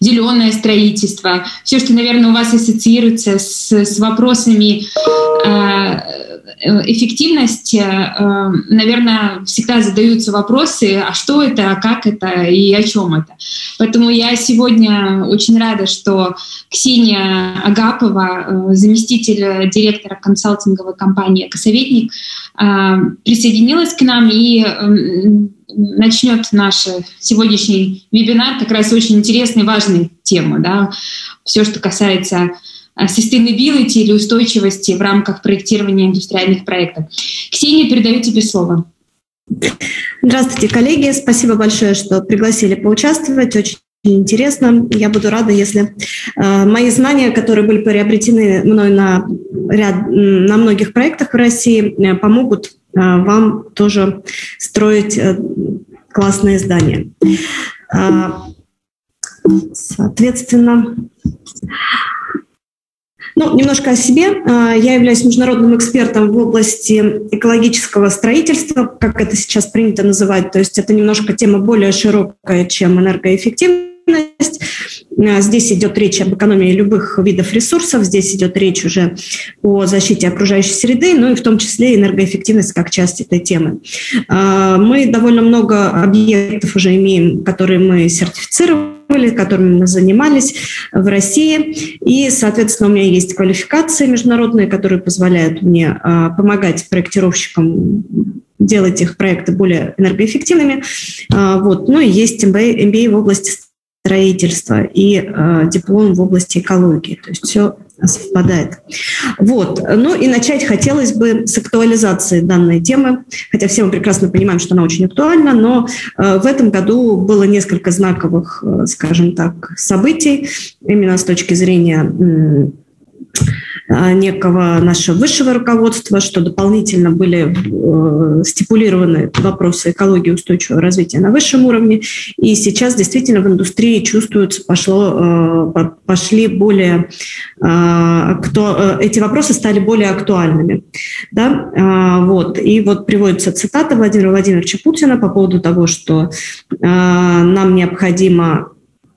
зеленое строительство, все, что, наверное, у вас ассоциируется с, с вопросами э, эффективности, э, наверное, всегда задаются вопросы, а что это, как это и о чем это. Поэтому я сегодня очень рада, что Ксения Агапова, э, заместитель директора консалтинговой компании «Экосоветник», э, присоединилась к нам и э, начнет наш сегодняшний вебинар как раз очень интересной, важной темы. Да? Все, что касается э, sustainability или устойчивости в рамках проектирования индустриальных проектов. Ксения, передаю тебе слово. Здравствуйте, коллеги. Спасибо большое, что пригласили поучаствовать. Очень интересно. Я буду рада, если э, мои знания, которые были приобретены мной на, ряд, на многих проектах в России, э, помогут вам тоже строить э, классные здания. А, соответственно, ну, немножко о себе. А, я являюсь международным экспертом в области экологического строительства, как это сейчас принято называть. То есть это немножко тема более широкая, чем энергоэффективность. Здесь идет речь об экономии любых видов ресурсов, здесь идет речь уже о защите окружающей среды, ну и в том числе энергоэффективность как часть этой темы. Э, мы довольно много объектов уже имеем, которые мы сертифицировали, которыми мы занимались в России. И, соответственно, у меня есть квалификации международные, которые позволяют мне э, помогать проектировщикам делать их проекты более энергоэффективными. Вот. Ну и есть MBA в области строительства и э, диплом в области экологии. То есть все совпадает. Вот. Ну и начать хотелось бы с актуализации данной темы, хотя все мы прекрасно понимаем, что она очень актуальна, но э, в этом году было несколько знаковых, э, скажем так, событий именно с точки зрения некого нашего высшего руководства, что дополнительно были э, стипулированы вопросы экологии устойчивого развития на высшем уровне. И сейчас действительно в индустрии чувствуется, пошло, э, пошли более, э, кто, эти вопросы стали более актуальными. Да? А, вот. И вот приводится цитата Владимира Владимировича Путина по поводу того, что нам необходимо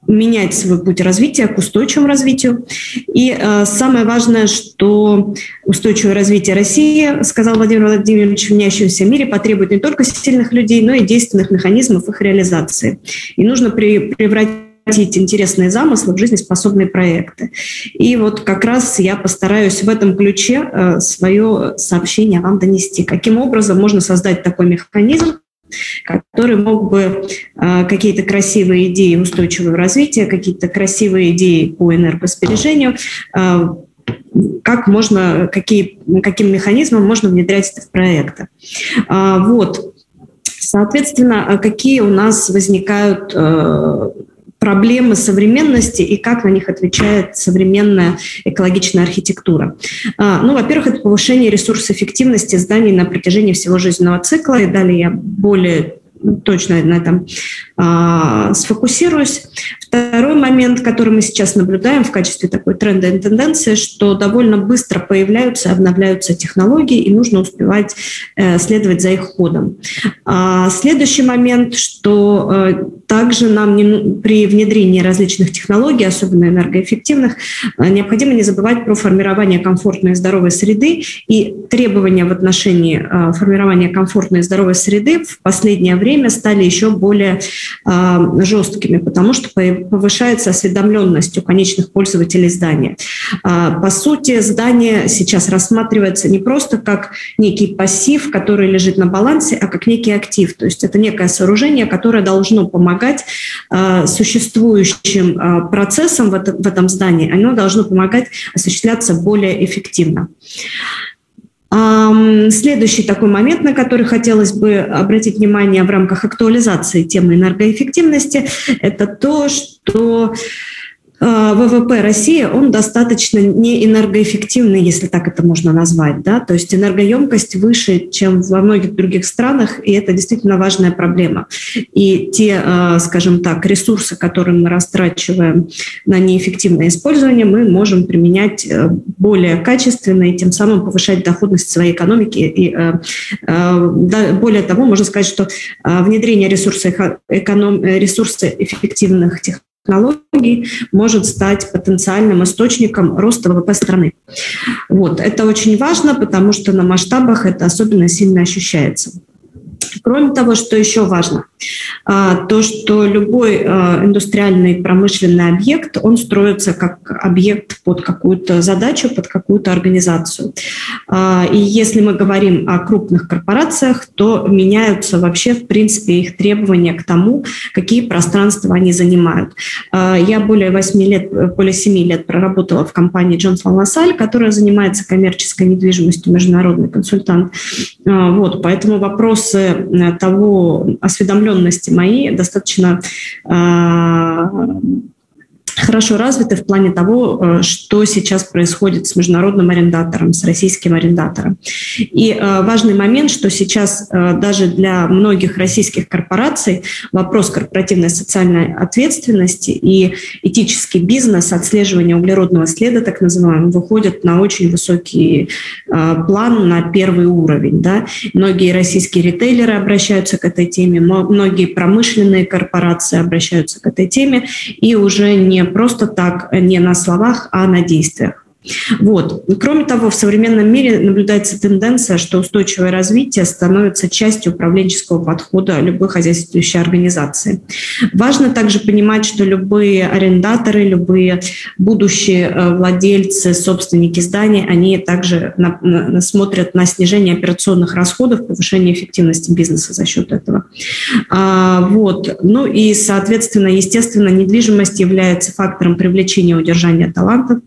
менять свой путь развития к устойчивому развитию. И э, самое важное, что устойчивое развитие России, сказал Владимир Владимирович, в меняющемся мире потребует не только сильных людей, но и действенных механизмов их реализации. И нужно при, превратить интересные замыслы в жизнеспособные проекты. И вот как раз я постараюсь в этом ключе э, свое сообщение вам донести. Каким образом можно создать такой механизм, который мог бы э, какие-то красивые идеи устойчивого развития, какие-то красивые идеи по энергосбережению, э, как можно, какие, каким механизмом можно внедрять это в проекты. Э, вот. Соответственно, какие у нас возникают проблемы современности и как на них отвечает современная экологичная архитектура. А, ну, во-первых, это повышение ресурсоэффективности зданий на протяжении всего жизненного цикла. И далее я более точно на этом а, сфокусируюсь. Второй момент, который мы сейчас наблюдаем в качестве такой тренда и тенденции, что довольно быстро появляются, обновляются технологии, и нужно успевать э, следовать за их ходом. А, следующий момент, что э, также нам не, при внедрении различных технологий, особенно энергоэффективных, э, необходимо не забывать про формирование комфортной и здоровой среды, и требования в отношении э, формирования комфортной и здоровой среды в последнее время стали еще более э, жесткими, потому что повышается осведомленность у конечных пользователей здания. По сути, здание сейчас рассматривается не просто как некий пассив, который лежит на балансе, а как некий актив. То есть это некое сооружение, которое должно помогать а, существующим а, процессам в этом здании, оно должно помогать осуществляться более эффективно. Следующий такой момент, на который хотелось бы обратить внимание в рамках актуализации темы энергоэффективности, это то, что Э, ВВП России, он достаточно не энергоэффективный, если так это можно назвать. Да? То есть энергоемкость выше, чем во многих других странах, и это действительно важная проблема. И те, э, скажем так, ресурсы, которые мы растрачиваем на неэффективное использование, мы можем применять э, более качественно и тем самым повышать доходность своей экономики. И более того, можно сказать, что внедрение ресурсоэффективных технологий технологий может стать потенциальным источником роста ВВП страны. Вот. Это очень важно, потому что на масштабах это особенно сильно ощущается. Кроме того, что еще важно, то, что любой а, индустриальный промышленный объект, он строится как объект под какую-то задачу, под какую-то организацию. А, и если мы говорим о крупных корпорациях, то меняются вообще, в принципе, их требования к тому, какие пространства они занимают. Я более 8 лет, более 7 лет проработала в компании Johnson LaSalle, которая занимается коммерческой недвижимостью, международный консультант. Вот, поэтому вопросы Э, того осведомленности моей достаточно а, хорошо развиты в плане того, э, что сейчас происходит с международным арендатором, с российским арендатором. И э, важный момент, что сейчас э, даже для многих российских корпораций вопрос корпоративной социальной ответственности и этический бизнес, отслеживание углеродного следа, так называемый, выходит на очень высокий план, на первый уровень. Да? Многие российские ритейлеры обращаются к этой теме, многие промышленные корпорации обращаются к этой теме, и уже не просто так, не на словах, а на действиях. Вот. Кроме того, в современном мире наблюдается тенденция, что устойчивое развитие становится частью управленческого подхода любой хозяйствующей организации. Важно также понимать, что любые арендаторы, любые будущие э, владельцы, собственники зданий, они также на, на, смотрят на снижение операционных расходов, повышение эффективности бизнеса за счет этого. А, вот. Ну и, соответственно, естественно, недвижимость является фактором привлечения и удержания талантов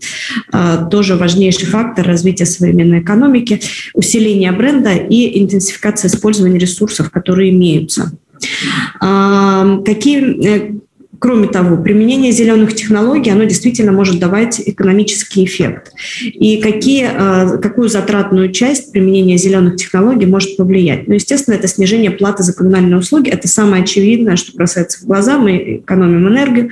а, тоже важнейший фактор развития современной экономики, усиление бренда и интенсификация использования ресурсов, которые имеются. А, какие э, Кроме того, применение зеленых технологий, оно действительно может давать экономический эффект. И какие, а, какую затратную часть применения зеленых технологий может повлиять? Ну, естественно, это снижение платы за коммунальные услуги. Это самое очевидное, что бросается в глаза. Мы экономим энергию,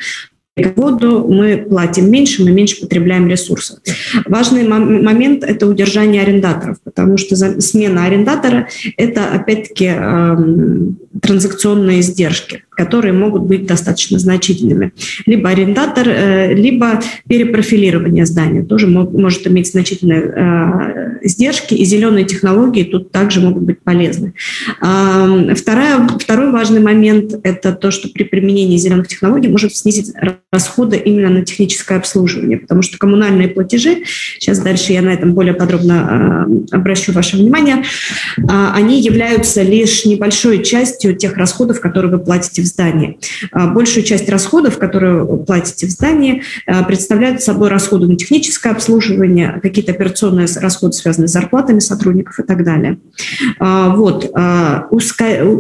воду мы платим меньше, мы меньше потребляем ресурсов. Важный момент – это удержание арендаторов, потому что смена арендатора – это, опять-таки, эм, транзакционные издержки, которые могут быть достаточно значительными. Либо арендатор, э, либо перепрофилирование здания тоже может иметь значительные э, издержки, и зеленые технологии тут также могут быть полезны. Вторая, второй важный момент – это то, что при применении зеленых технологий может снизить расходы именно на техническое обслуживание, потому что коммунальные платежи, сейчас дальше я на этом более подробно э, обращу ваше внимание, они являются лишь небольшой частью частью тех расходов, которые вы платите в здании. А, большую часть расходов, которые платите в здании, а, представляют собой расходы на техническое обслуживание, какие-то операционные расходы, связанные с зарплатами сотрудников и так далее. А, вот.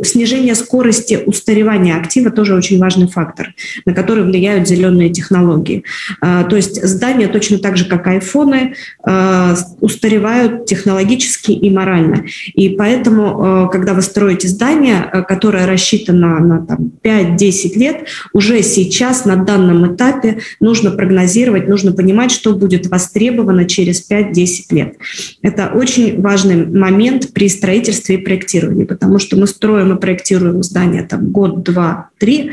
Снижение скорости устаревания актива тоже очень важный фактор, на который влияют зеленые технологии. То есть здания точно так же, как айфоны, устаревают технологически и морально. И поэтому, когда вы строите здание, которая рассчитана на там, 5-10 лет, уже сейчас на данном этапе нужно прогнозировать, нужно понимать, что будет востребовано через 5-10 лет. Это очень важный момент при строительстве и проектировании, потому что мы строим и проектируем здание там, год, два, три,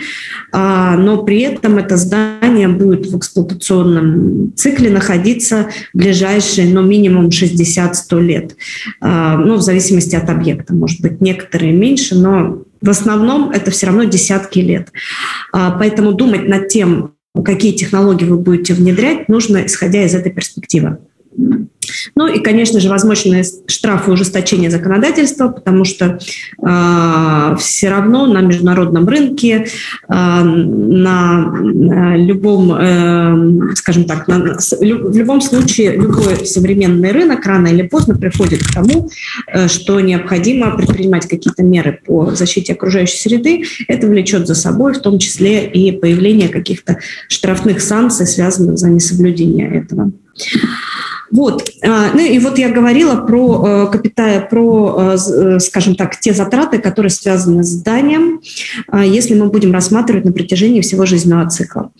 а, но при этом это здание будет в эксплуатационном цикле находиться ближайшие, ну, минимум 60-100 лет, а, ну, в зависимости от объекта. Может быть, некоторые меньше, но в основном это все равно десятки лет. А, поэтому думать над тем, какие технологии вы будете внедрять, нужно исходя из этой перспективы. Ну и, конечно же, возможные штрафы ужесточения законодательства, потому что э, а, все равно на международном рынке, э, на любом, э, скажем так, на, в любом случае любой современный рынок рано или поздно приходит к тому, э, что необходимо предпринимать какие-то меры по защите окружающей среды. Это влечет за собой в том числе и появление каких-то штрафных санкций, связанных за несоблюдение этого. Вот. А, ну и вот я говорила про, капитал, про, скажем так, те затраты, которые связаны с зданием, если мы будем рассматривать на протяжении всего жизненного цикла.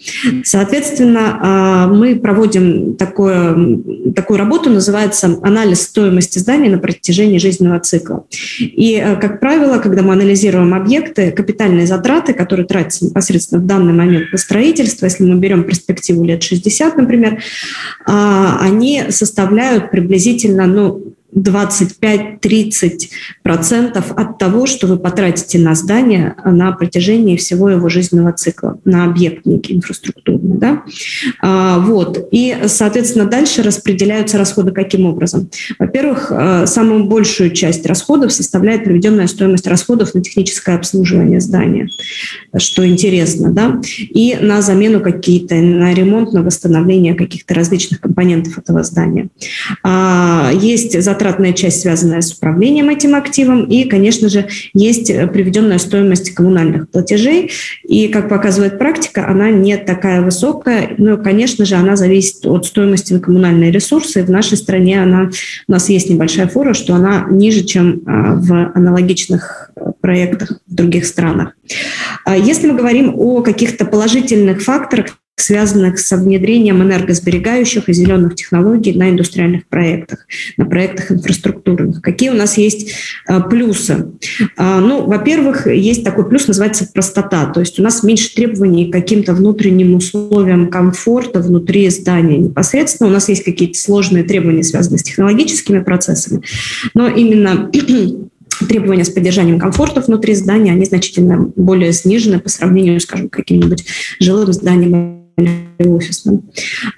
Соответственно, мы проводим такое, такую работу, называется анализ стоимости здания на протяжении жизненного цикла. И, как правило, когда мы анализируем объекты, капитальные затраты, которые тратятся непосредственно в данный момент на строительство, если мы берем перспективу лет 60, например, а, они составляют приблизительно ну, 25-30% от того, что вы потратите на здание на протяжении всего его жизненного цикла, на объект некий инфраструктурный. Да? А, вот. И, соответственно, дальше распределяются расходы каким образом? Во-первых, э, самую большую часть расходов составляет приведенная стоимость расходов на техническое обслуживание здания, что интересно, да, и на замену какие-то, на ремонт, на восстановление каких-то различных компонентов этого здания. А, есть затратная часть, связанная с управлением этим активом, и, конечно же, есть приведенная стоимость коммунальных платежей, и, как показывает практика, она не такая высокая, но, конечно же, она зависит от стоимости на коммунальные ресурсы, в нашей стране она, у нас есть небольшая фора, что она ниже, чем а, в аналогичных э, проектах в других странах. А если мы говорим о каких-то положительных факторах, связанных со внедрением энергосберегающих и зеленых технологий на индустриальных проектах, на проектах инфраструктурных. Какие у нас есть а, плюсы? А, ну, во-первых, есть такой плюс, называется простота. То есть у нас меньше требований к каким-то внутренним условиям комфорта внутри здания непосредственно. У нас есть какие-то сложные требования, связанные с технологическими процессами, но именно требования с поддержанием комфорта внутри здания, они значительно более снижены по сравнению, скажем, каким-нибудь жилым зданием офисным.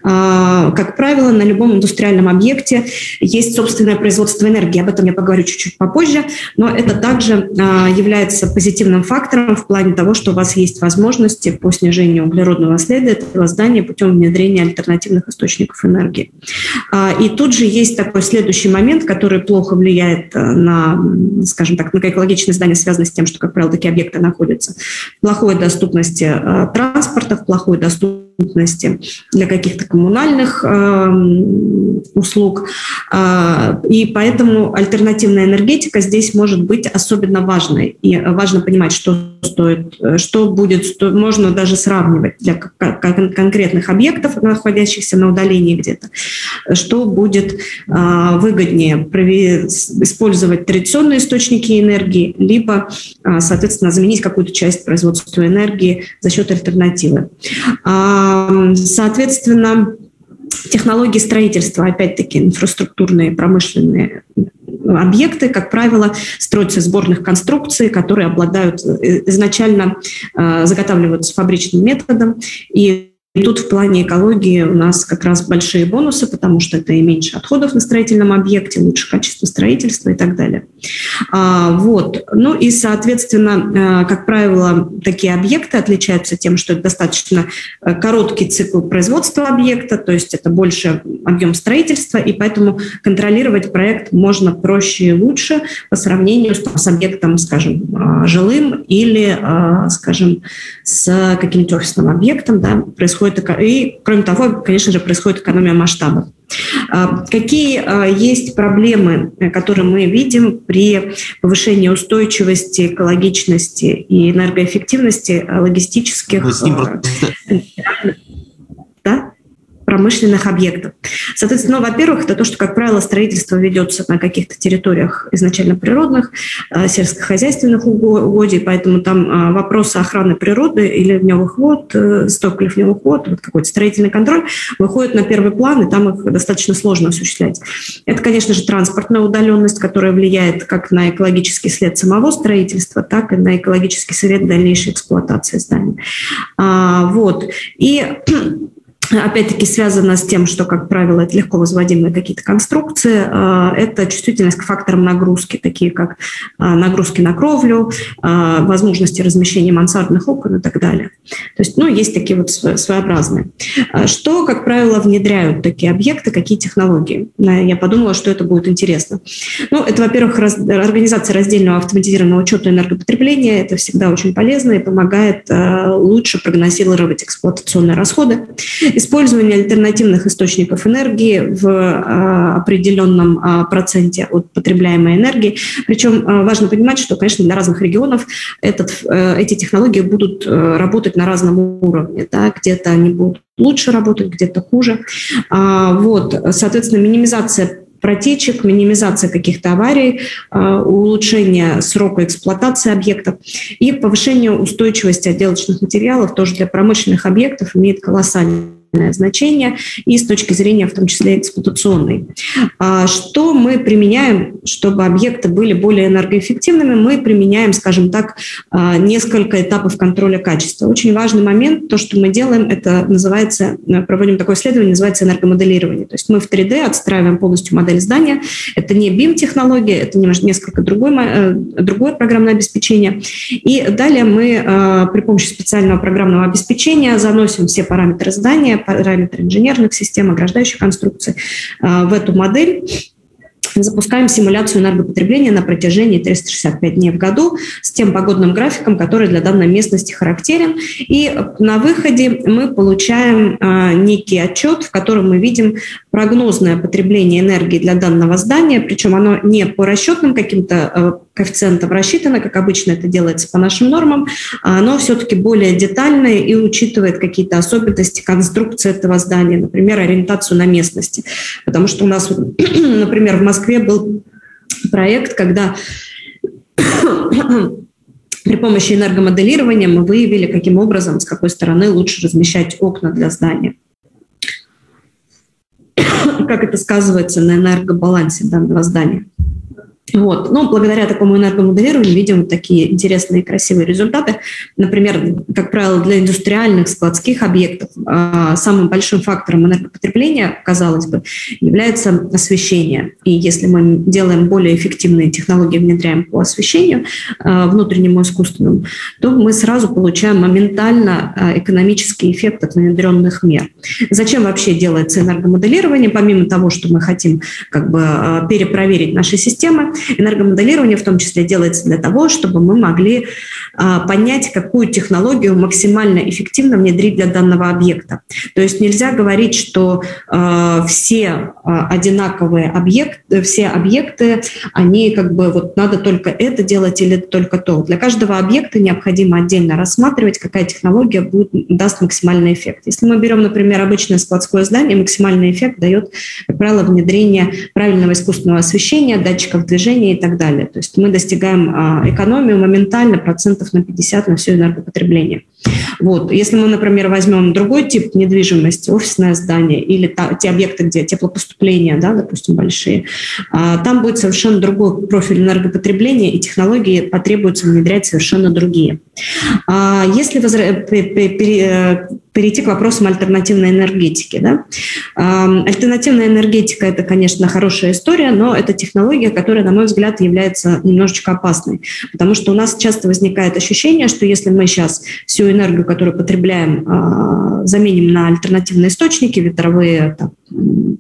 А, как правило, на любом индустриальном объекте есть собственное производство энергии. Об этом я поговорю чуть-чуть попозже, но это также а, является позитивным фактором в плане того, что у вас есть возможности по снижению углеродного следа этого здания путем внедрения альтернативных источников энергии. А, и тут же есть такой следующий момент, который плохо влияет на, скажем так, на экологичное здание, связанное с тем, что, как правило, такие объекты находятся в плохой доступности транспорта, в плохой доступности доступности для каких-то коммунальных э, услуг. Э, и поэтому альтернативная энергетика здесь может быть особенно важной. И важно понимать, что стоит, что будет, что можно даже сравнивать для конкретных объектов, находящихся на удалении где-то, что будет э, выгоднее использовать традиционные источники энергии, либо, э, соответственно, заменить какую-то часть производства энергии за счет альтернативы. А, Соответственно, технологии строительства, опять-таки, инфраструктурные, промышленные объекты, как правило, строятся сборных конструкций, которые обладают э, изначально э, заготавливаются фабричным методом. И и тут в плане экологии у нас как раз большие бонусы, потому что это и меньше отходов на строительном объекте, лучше качество строительства и так далее. А, вот. Ну и, соответственно, э, как правило, такие объекты отличаются тем, что это достаточно э, короткий цикл производства объекта, то есть это больше объем строительства, и поэтому контролировать проект можно проще и лучше по сравнению с, с объектом, скажем, э, жилым или, скажем, с каким-то офисным объектом. Да, происходит, и, кроме того, конечно же, происходит экономия масштабов. А, какие а, есть проблемы, которые мы видим при повышении устойчивости, экологичности и энергоэффективности логистических да? Промышленных объектов? Соответственно, ну, во-первых, это то, что, как правило, строительство ведется на каких-то территориях изначально природных, э, сельскохозяйственных угодий, поэтому там э, вопросы охраны природы и ливневых вод, э, сток ливневых вод, вот какой-то строительный контроль выходят на первый план, и там их достаточно сложно осуществлять. Это, конечно же, транспортная удаленность, которая влияет как на экологический след самого строительства, так и на экологический след дальнейшей эксплуатации здания. А, вот. И опять-таки связано с тем, что, как правило, это легко возводимые какие-то конструкции. А, это чувствительность к факторам нагрузки, такие как а, нагрузки на кровлю, а, возможности размещения мансардных окон и так далее. То есть, ну, есть такие вот своеобразные. Что, как правило, внедряют такие объекты, какие технологии? Я подумала, что это будет интересно. Ну, это, во-первых, организация раздельного автоматизированного учета энергопотребления. Это всегда очень полезно и помогает лучше прогнозировать эксплуатационные расходы использование альтернативных источников энергии в а, определенном а, проценте от потребляемой энергии. Причем важно понимать, что, конечно, для разных регионов этот, э, эти технологии будут э, работать на разном уровне. Да? Где-то они будут лучше работать, где-то хуже. Вот, соответственно, минимизация протечек, минимизация каких-то аварий, а, улучшение срока эксплуатации объектов и повышение устойчивости отделочных материалов тоже для промышленных объектов имеет колоссальный значение и с точки зрения, в том числе, эксплуатационной. А что мы применяем, чтобы объекты были более энергоэффективными? Мы применяем, скажем так, а, несколько этапов контроля качества. Очень важный момент, то, что мы делаем, это называется, проводим такое исследование, называется энергомоделирование. То есть мы в 3D отстраиваем полностью модель здания. Это не BIM-технология, это несколько другой, э, другое программное обеспечение. И далее мы а, при помощи специального программного обеспечения заносим все параметры здания, параметры инженерных систем, ограждающих конструкций а, в эту модель запускаем симуляцию энергопотребления на протяжении 365 дней в году с тем погодным графиком, который для данной местности характерен. И на выходе мы получаем э, некий отчет, в котором мы видим прогнозное потребление энергии для данного здания, причем оно не по расчетным каким-то э, коэффициентам рассчитано, как обычно это делается по нашим нормам, а оно все-таки более детальное и учитывает какие-то особенности конструкции этого здания, например, ориентацию на местности. Потому что у нас, например, в Москве был проект, когда при помощи энергомоделирования мы выявили, каким образом, с какой стороны лучше размещать окна для здания. Как это сказывается на энергобалансе данного здания. Вот. Но благодаря такому энергомоделированию видим такие интересные красивые результаты. Например, как правило, для индустриальных складских объектов а, самым большим фактором энергопотребления, казалось бы, является освещение. И если мы делаем более эффективные технологии, внедряем по освещению а, внутреннему искусственному, то мы сразу получаем моментально а, экономический эффект от внедренных мер. Зачем вообще делается энергомоделирование? Помимо того, что мы хотим как бы перепроверить наши системы, Энергомоделирование в том числе делается для того, чтобы мы могли а, понять, какую технологию максимально эффективно внедрить для данного объекта. То есть нельзя говорить, что а, все а, одинаковые объекты, все объекты, они как бы вот надо только это делать или только то. Для каждого объекта необходимо отдельно рассматривать, какая технология будет, даст максимальный эффект. Если мы берем, например, обычное складское здание, максимальный эффект дает, как правило, внедрение правильного искусственного освещения, датчиков движения, движения и так далее. То есть мы достигаем а, экономию моментально процентов на 50 на все энергопотребление. Вот. Если мы, например, возьмем другой тип недвижимости, офисное здание или та, те объекты, где теплопоступления, да, допустим, большие, а, там будет совершенно другой профиль энергопотребления, и технологии потребуется внедрять совершенно другие. А, если возра... перейти к вопросам альтернативной энергетики. Да? Альтернативная энергетика – это, конечно, хорошая история, но это технология, которая, на мой взгляд, является немножечко опасной, потому что у нас часто возникает ощущение, что если мы сейчас всю энергию, которую потребляем, а, заменим на альтернативные источники, ветровые, там,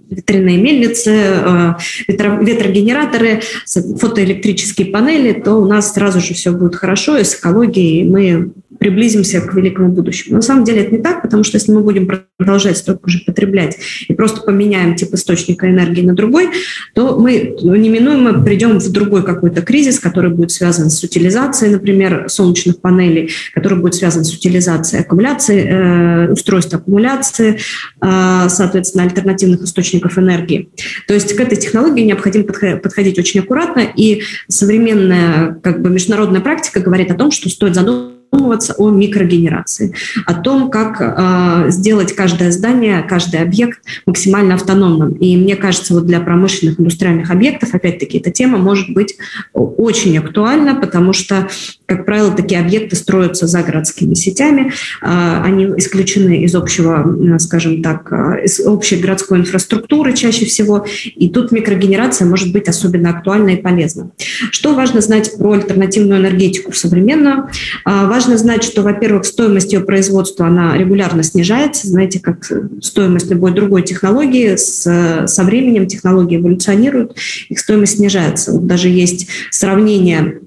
ветряные мельницы, а, ветро, ветрогенераторы, фотоэлектрические панели, то у нас сразу же все будет хорошо, и с экологией мы приблизимся к великому будущему. На самом деле это не так, потому что если мы будем продолжать столько же потреблять и просто поменяем тип источника энергии на другой, то мы неминуемо придем в другой какой-то кризис, который будет связан с утилизацией, например, солнечных панелей, который будет связан с утилизацией аккумуляции, э, устройств аккумуляции, э, соответственно, альтернативных источников энергии. То есть к этой технологии необходимо подходить очень аккуратно, и современная как бы, международная практика говорит о том, что стоит задуматься задумываться о микрогенерации, о том, как э, сделать каждое здание, каждый объект максимально автономным. И мне кажется, вот для промышленных индустриальных объектов, опять-таки, эта тема может быть очень актуальна, потому что, как правило, такие объекты строятся за городскими сетями, э, они исключены из общего, скажем так, из общей городской инфраструктуры чаще всего, и тут микрогенерация может быть особенно актуальна и полезна. Что важно знать про альтернативную энергетику современную? Важно знать, что, во-первых, стоимость ее производства, она регулярно снижается. Знаете, как стоимость любой другой технологии, с, со временем технологии эволюционируют, их стоимость снижается. Вот даже есть сравнение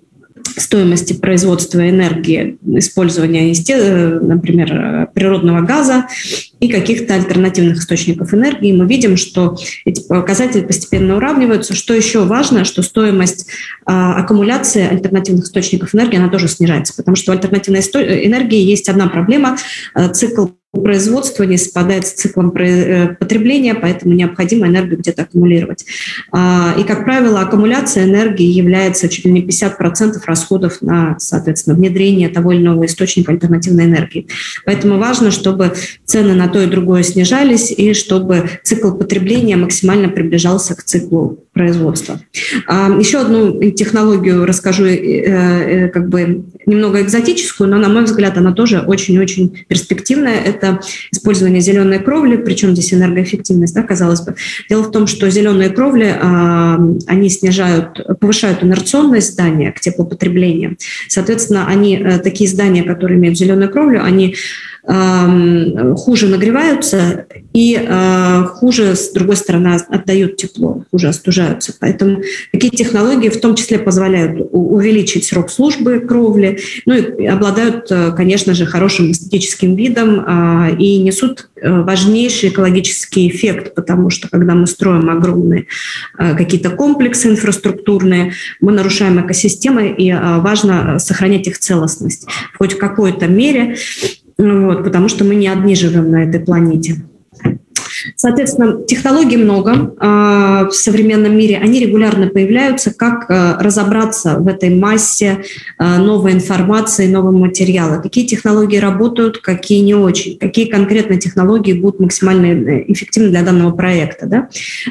стоимости производства энергии, использования, например, природного газа и каких-то альтернативных источников энергии. Мы видим, что эти показатели постепенно уравниваются. Что еще важно, что стоимость а, аккумуляции альтернативных источников энергии, она тоже снижается, потому что у альтернативной энергии есть одна проблема – цикл производство не совпадает с циклом э, потребления, поэтому необходимо энергию где-то аккумулировать. А, и, как правило, аккумуляция энергии является чуть ли не 50% расходов на, соответственно, внедрение того или иного источника альтернативной энергии. Поэтому важно, чтобы цены на то и другое снижались, и чтобы цикл потребления максимально приближался к циклу производства. А, еще одну технологию расскажу, э, э, как бы немного экзотическую, но, на мой взгляд, она тоже очень-очень перспективная. Это использование зеленой кровли, причем здесь энергоэффективность, да, казалось бы. Дело в том, что зеленые кровли, а, они снижают, повышают инерционность здания к теплопотреблению. Соответственно, они, э, такие здания, которые имеют зеленую кровлю, они хуже нагреваются и э, хуже, с другой стороны, отдают тепло, хуже остужаются. Поэтому такие технологии в том числе позволяют увеличить срок службы кровли, ну и обладают, э, конечно же, хорошим эстетическим видом э, и несут важнейший экологический эффект, потому что когда мы строим огромные какие-то комплексы инфраструктурные, мы нарушаем экосистемы, и важно сохранять их целостность. Хоть в какой-то мере вот, потому что мы не одни живем на этой планете. Соответственно, технологий много э, в современном мире. Они регулярно появляются. Как э, разобраться в этой массе э, новой информации, нового материала? Какие технологии работают, какие не очень? Какие конкретно технологии будут максимально эффективны для данного проекта? Да?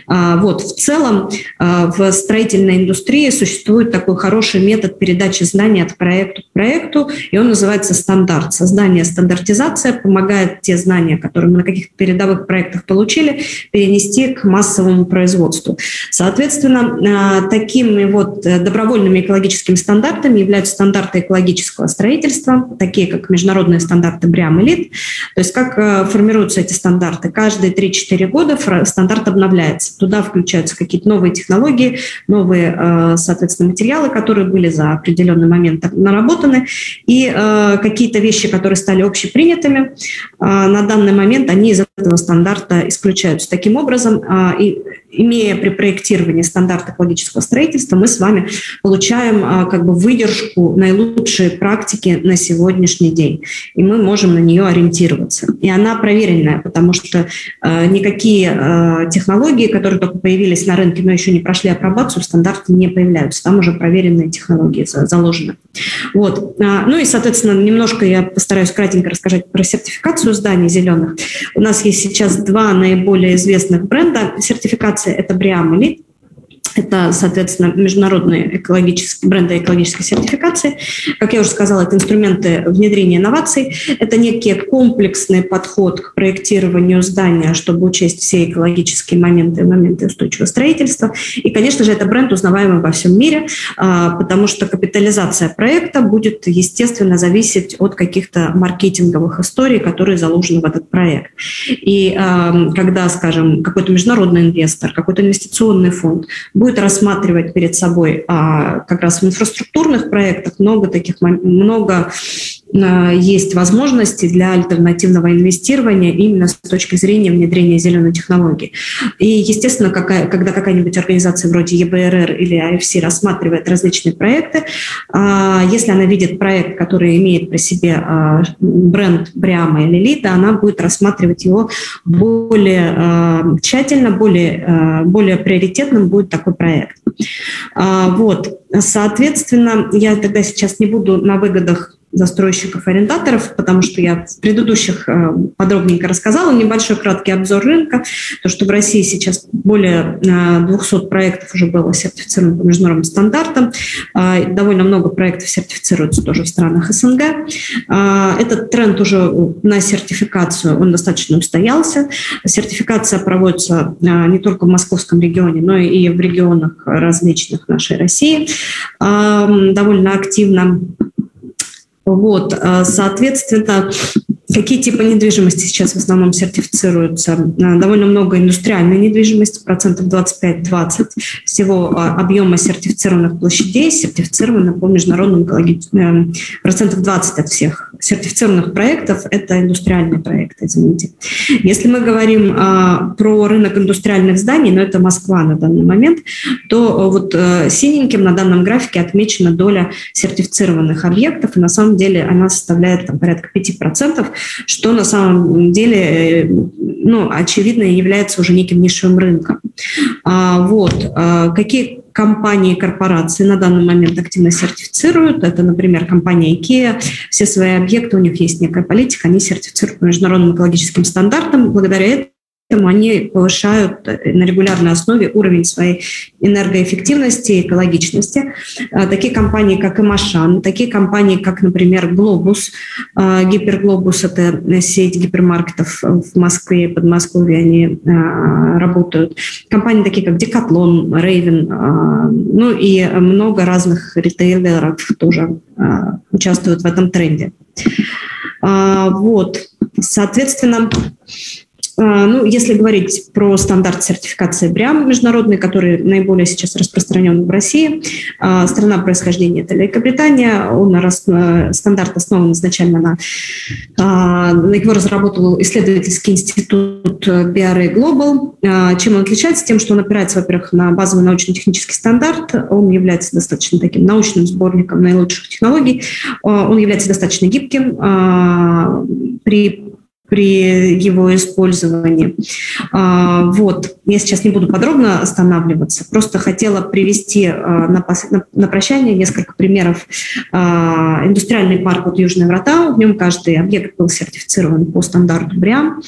А, вот. В целом в строительной индустрии существует такой хороший метод передачи знаний от проекта к проекту, и он называется стандарт. Создание стандартизация помогает те знания, которые мы на каких-то передовых проектах получаем, получили, перенести к массовому производству. Соответственно, э, такими вот э, добровольными экологическими стандартами являются стандарты экологического строительства, такие как международные стандарты Elite. То есть как э, формируются эти стандарты? Каждые 3-4 года стандарт обновляется. Туда включаются какие-то новые технологии, новые, соответственно, материалы, которые были за определенный момент наработаны, и какие-то вещи, которые стали общепринятыми, на данный момент они из этого стандарта исключаются. Таким образом, а, и имея при проектировании стандарт экологического строительства, мы с вами получаем а, как бы выдержку наилучшей практики на сегодняшний день. И мы можем на нее ориентироваться. И она проверенная, потому что а, никакие технологии, которые только появились на рынке, но еще не прошли апробацию, в стандарте не появляются. Там уже проверенные технологии заложены. Вот. Ну и, соответственно, немножко я постараюсь кратенько рассказать про сертификацию зданий зеленых. У нас есть сейчас два наиболее известных бренда сертификации – это Briam Elite это, соответственно, международные экологические, бренды экологической сертификации. Как я уже сказала, это инструменты внедрения инноваций. Это некий комплексный подход к проектированию здания, чтобы учесть все экологические моменты, моменты устойчивого строительства. И, конечно же, это бренд узнаваемый во всем мире, а, потому что капитализация проекта будет, естественно, зависеть от каких-то маркетинговых историй, которые заложены в этот проект. И а, когда, скажем, какой-то международный инвестор, какой-то инвестиционный фонд будет рассматривать перед собой а, как раз в инфраструктурных проектах много таких, много есть возможности для альтернативного инвестирования именно с точки зрения внедрения зеленой технологии. И, естественно, какая, когда какая-нибудь организация вроде ЕБРР или IFC рассматривает различные проекты, а, если она видит проект, который имеет при себе а, бренд Бриама или Лита, она будет рассматривать его более тщательно, более, более приоритетным будет такой проект. А, вот, соответственно, я тогда сейчас не буду на выгодах застройщиков, арендаторов, потому что я в предыдущих э, подробненько рассказала, небольшой краткий обзор рынка, то, что в России сейчас более 200 э, проектов уже было сертифицировано по международным стандартам, э, довольно много проектов сертифицируются тоже в странах СНГ. Этот тренд уже на сертификацию, он достаточно устоялся. Сертификация проводится не только в московском регионе, но и в регионах различных нашей России довольно активно. Вот, соответственно, Какие типы недвижимости сейчас в основном сертифицируются? А, довольно много индустриальной недвижимости, процентов 25-20 всего а, объема сертифицированных площадей, сертифицированы по международным экологическим, э, процентов 20 от всех сертифицированных проектов – это индустриальные проекты, извините. Если мы говорим про рынок индустриальных зданий, но это Москва на данный момент, то вот э, синеньким на данном графике отмечена доля сертифицированных объектов, и на самом деле она составляет там, порядка 5%, что на самом деле, э, ну, очевидно, является уже неким нишевым рынком. А, вот. А, какие компании корпорации на данный момент активно сертифицируют. Это, например, компания IKEA. Все свои объекты, у них есть некая политика, они сертифицируют по международным экологическим стандартам. Благодаря этому они повышают э, на регулярной основе уровень своей энергоэффективности и экологичности. А, такие компании, как Имашан, такие компании, как, например, Глобус, а, Гиперглобус – это сеть гипермаркетов в Москве и Подмосковье, они работают. Компании такие, как Декатлон, Рейвен, ну и много разных ритейлеров тоже участвуют в этом тренде. Вот. Соответственно, ну, если говорить про стандарт сертификации БРИАМ международный, который наиболее сейчас распространен в России, а, страна происхождения – это Великобритания, он э, стандарт основан изначально на… А, его разработал исследовательский институт BRA Global. Чем он отличается? Тем, что он опирается, во-первых, на базовый научно-технический стандарт, он является достаточно таким научным сборником наилучших технологий, он является достаточно гибким при при его использовании. А, вот. Я сейчас не буду подробно останавливаться, просто хотела привести а, на, на прощание несколько примеров. А, индустриальный парк вот Южные врата, в нем каждый объект был сертифицирован по стандарту БРИАМ.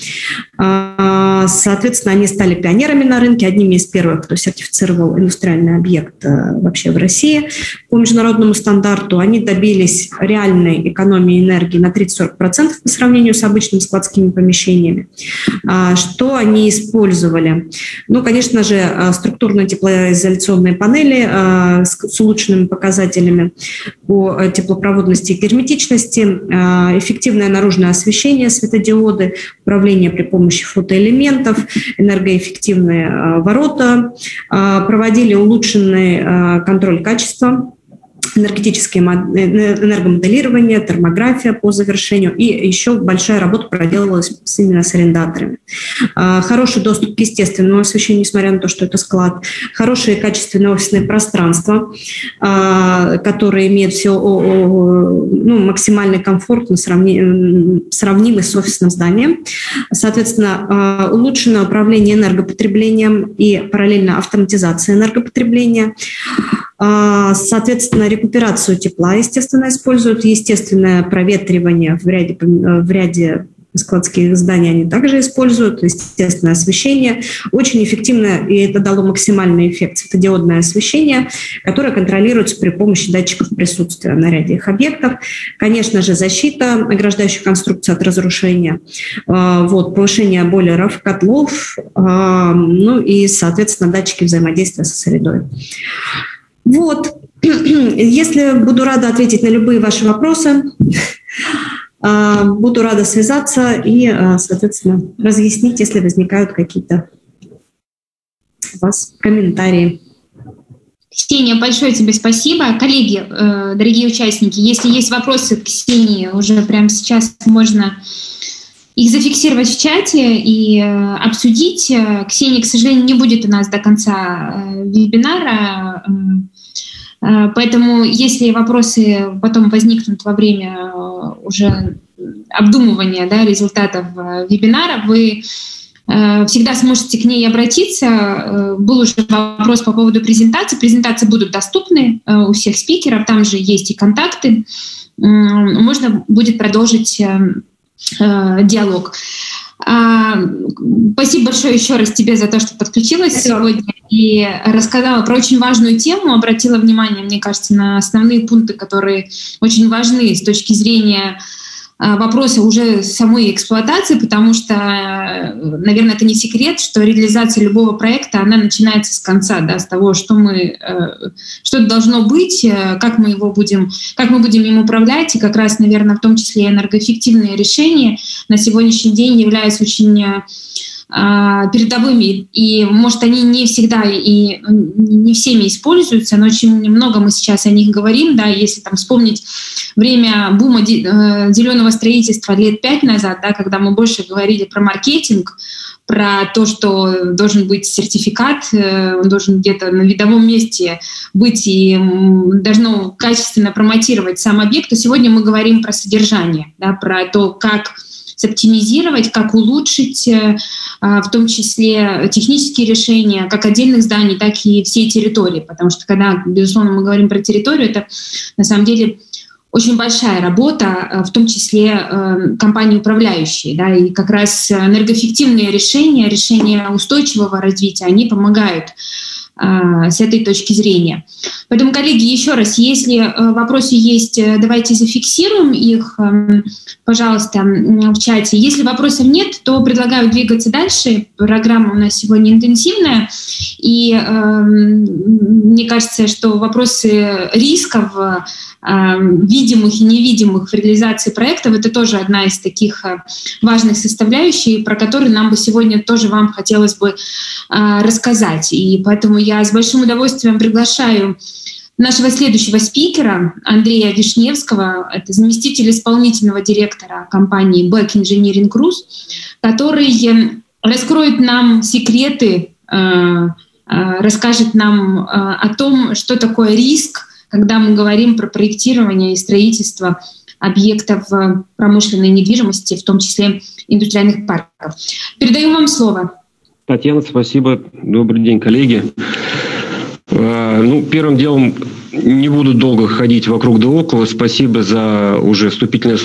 Соответственно, они стали пионерами на рынке, одними из первых, кто сертифицировал индустриальный объект вообще в России по международному стандарту. Они добились реальной экономии энергии на 30-40% по сравнению с обычным складским складскими помещениями. А, что они использовали? Ну, конечно же, а, структурные теплоизоляционные панели а, с улучшенными показателями по э, теплопроводности и герметичности, эффективное наружное освещение, светодиоды, управление при помощи фотоэлементов, энергоэффективные ворота, проводили улучшенный контроль качества энергетическое энергомоделирование, термография по завершению. И еще большая работа проделывалась именно с арендаторами. А, хороший доступ к естественному освещению, несмотря на то, что это склад. Хорошее качественное офисное пространство, а, которое имеет все ну, максимальный комфорт, сравнимый с офисным зданием. Соответственно, а, улучшенное управление энергопотреблением и параллельно автоматизация энергопотребления. Соответственно, рекуперацию тепла, естественно, используют, естественное проветривание в ряде, в ряде складских зданий они также используют, естественное освещение. Очень эффективно, и это дало максимальный эффект, светодиодное освещение, которое контролируется при помощи датчиков присутствия на ряде их объектов. Конечно же, защита, ограждающая конструкция от разрушения, а, вот, повышение бойлеров, котлов, а, ну и, соответственно, датчики взаимодействия со средой. Вот, если буду рада ответить на любые ваши вопросы, а, буду рада связаться и, а, соответственно, разъяснить, если возникают какие-то у вас комментарии. Ксения, большое тебе спасибо. Коллеги, э, дорогие участники, если есть вопросы к Ксении, уже прямо сейчас можно их зафиксировать в чате и э, обсудить. Ксения, к сожалению, не будет у нас до конца э, вебинара. Э, поэтому, если вопросы потом возникнут во время э, уже обдумывания да, результатов э, вебинара, вы всегда сможете к ней обратиться. Был уже вопрос по поводу презентации. Презентации будут доступны у всех спикеров, там же есть и контакты. Можно будет продолжить диалог. А, спасибо большое еще раз тебе за то, что подключилась Спасибо. сегодня и рассказала про очень важную тему, обратила внимание, мне кажется, на основные пункты, которые очень важны с точки зрения вопросы уже самой эксплуатации, потому что, наверное, это не секрет, что реализация любого проекта, она начинается с конца, да, с того, что мы, что должно быть, как мы его будем, как мы будем им управлять, и как раз, наверное, в том числе энергоэффективные решения на сегодняшний день являются очень передовыми, и, может, они не всегда и не всеми используются, но очень много мы сейчас о них говорим, да, если там вспомнить время бума э, зеленого строительства лет пять назад, да, когда мы больше говорили про маркетинг, про то, что должен быть сертификат, э, он должен где-то на видовом месте быть и должно качественно промотировать сам объект, то сегодня мы говорим про содержание, да, про то, как оптимизировать, как улучшить, э, а, в том числе технические решения, как отдельных зданий, так и всей территории. Потому что когда, безусловно, мы говорим про территорию, это на самом деле очень большая работа, э, в том числе э, компании управляющие. Да, и как раз энергоэффективные решения, решения устойчивого развития, они помогают с этой точки зрения. Поэтому, коллеги, еще раз, если э, вопросы есть, э, давайте зафиксируем их, эм, пожалуйста, в чате. Если вопросов нет, то предлагаю двигаться дальше. Программа у нас сегодня интенсивная, и э, мне кажется, что вопросы рисков видимых и невидимых в реализации проектов, это тоже одна из таких э, важных составляющих, про которые нам бы сегодня тоже вам хотелось бы а, рассказать. И поэтому я с большим удовольствием приглашаю нашего следующего спикера Андрея Вишневского, это заместитель исполнительного директора компании Back Engineering Cruise, который э, раскроет нам секреты, э, расскажет нам о том, что такое риск, когда мы говорим про проектирование и строительство объектов промышленной недвижимости, в том числе индустриальных парков. Передаю вам слово. Татьяна, спасибо. Добрый день, коллеги. Э, ну, первым делом не буду долго ходить вокруг да около. Спасибо за уже вступительное